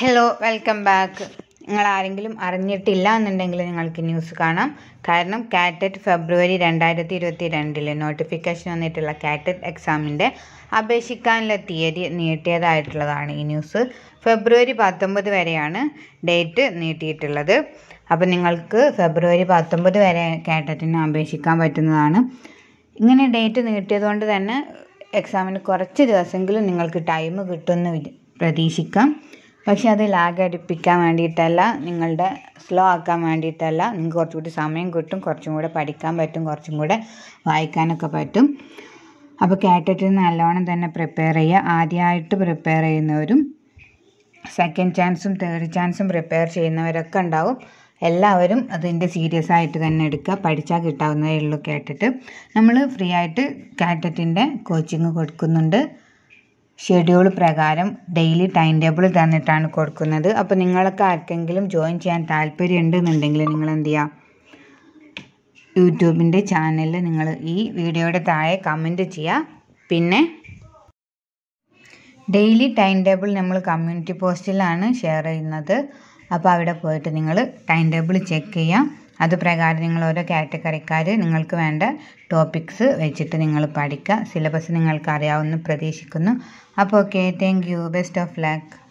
Hello welcome back നിങ്ങൾ ആരെങ്കിലും അറിഞ്ഞിട്ടില്ല എന്നുണ്ടെങ്കിൽ നിങ്ങൾക്ക് ന്യൂസ് കാണാം. കാരണം കാറ്ററ്റ് ഫെബ്രുവരി രണ്ടായിരത്തി ഇരുപത്തി രണ്ടിലെ നോട്ടിഫിക്കേഷൻ വന്നിട്ടുള്ള കാറ്ററ്റ് എക്സാമിന്റെ അപേക്ഷിക്കാനുള്ള തീയതി നീട്ടിയതായിട്ടുള്ളതാണ് ഈ ന്യൂസ് ഫെബ്രുവരി പത്തൊമ്പത് വരെയാണ് ഡേറ്റ് നീട്ടിയിട്ടുള്ളത്. അപ്പോൾ നിങ്ങൾക്ക് ഫെബ്രുവരി പത്തൊമ്പത് വരെ കാറ്ററ്റിന് അപേക്ഷിക്കാൻ പറ്റുന്നതാണ്. ഇങ്ങനെ ഡേറ്റ് നീട്ടിയതുകൊണ്ട് തന്നെ എക്സാമിന് കുറച്ച് ദിവസമെങ്കിലും നിങ്ങൾക്ക് ടൈം കിട്ടുമെന്ന് പ്രതീക്ഷിക്കാം. പക്ഷെ അത് ലാഗ് അടിപ്പിക്കാൻ വേണ്ടിയിട്ടല്ല നിങ്ങളുടെ സ്ലോ ആക്കാൻ വേണ്ടിയിട്ടല്ല. നിങ്ങൾക്ക് കുറച്ചുകൂടി സമയം കിട്ടും കുറച്ചും കൂടെ പഠിക്കാൻ പറ്റും കുറച്ചും കൂടെ വായിക്കാനൊക്കെ പറ്റും. അപ്പോൾ കാറ്ററ്റിന് നല്ലോണം തന്നെ പ്രിപ്പയർ ചെയ്യുക. ആദ്യമായിട്ട് പ്രിപ്പയർ ചെയ്യുന്നവരും സെക്കൻഡ് ചാൻസും തേർഡ് ചാൻസും പ്രിപ്പയർ ചെയ്യുന്നവരൊക്കെ ഉണ്ടാവും. എല്ലാവരും അതിന്റെ സീരിയസ് ആയിട്ട് തന്നെ എടുക്കുക. പഠിച്ചാൽ കിട്ടാവുന്നതേ ഉള്ളൂ കേട്ടിട്ട് നമ്മൾ ഫ്രീ ആയിട്ട് കാറ്ററ്റിന്റെ കോച്ചിങ് കൊടുക്കുന്നുണ്ട്. ഷെഡ്യൂൾ പ്രകാരം ഡെയിലി ടൈം ടേബിൾ തന്നിട്ടാണ് കൊടുക്കുന്നത്. അപ്പോൾ നിങ്ങൾക്ക് ആർക്കെങ്കിലും ജോയിൻ ചെയ്യാൻ താല്പര്യം ഉണ്ടെന്നുണ്ടെങ്കിൽ നിങ്ങൾ എന്ത് ചെയ്യുക യൂട്യൂബിന്റെ ചാനലിൽ നിങ്ങൾ ഈ വീഡിയോയുടെ താഴെ കമന്റ് ചെയ്യുക. പിന്നെ ഡെയിലി ടൈം ടേബിൾ നമ്മൾ കമ്മ്യൂണിറ്റി പോസ്റ്റിലാണ് ഷെയർ ചെയ്യുന്നത്. അപ്പോൾ അവിടെ പോയിട്ട് നിങ്ങൾ ടൈം ടേബിൾ ചെക്ക് ചെയ്യാം. അത് പ്രകാരം നിങ്ങൾ ഓരോ കാറ്റഗറിക്കാർ നിങ്ങൾക്ക് വേണ്ട ടോപ്പിക്സ് വെച്ചിട്ട് നിങ്ങൾ പഠിക്കുക സിലബസ് നിങ്ങൾക്ക് അറിയാവുന്ന പ്രതീക്ഷിക്കുന്നു. അപ്പോൾ okay thank you best of luck